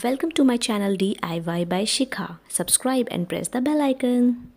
Welcome to my channel DIY by Shikha. Subscribe and press the bell icon.